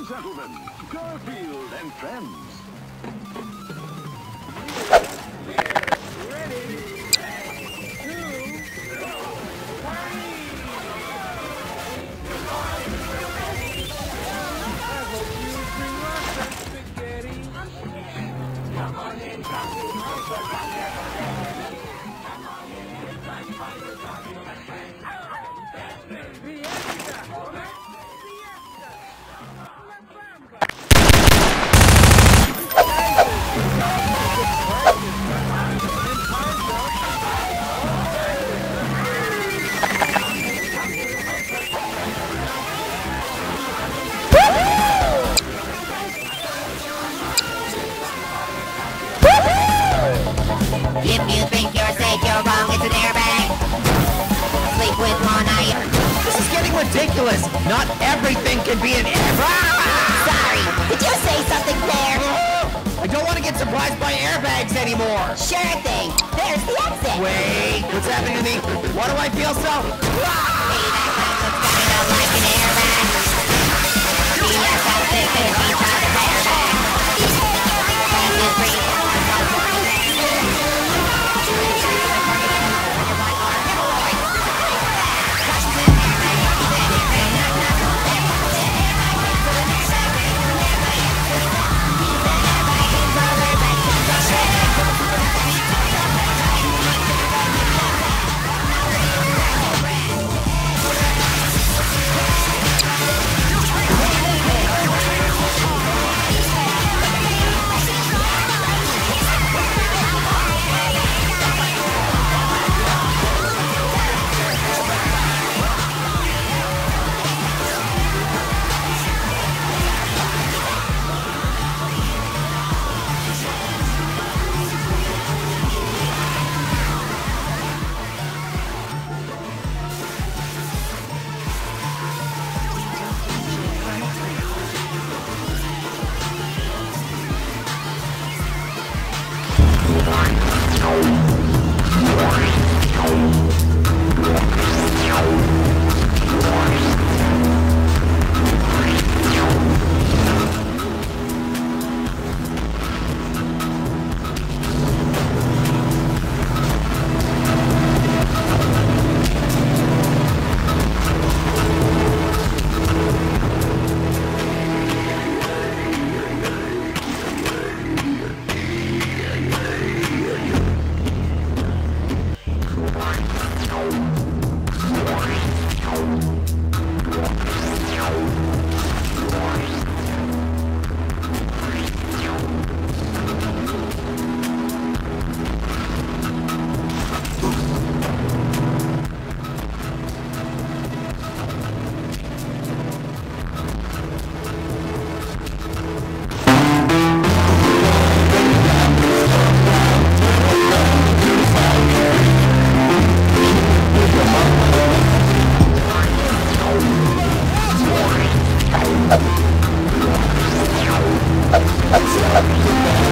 gentlemen, Garfield and friends. Ridiculous. Not everything can be an airbag. Sorry. Did you say something there? I don't want to get surprised by airbags anymore. Sure thing. There's the exit. Wait, what's happening to me? Why do I feel so? Hey, that class looks kind of like an airbag. Yes, I think Let's go.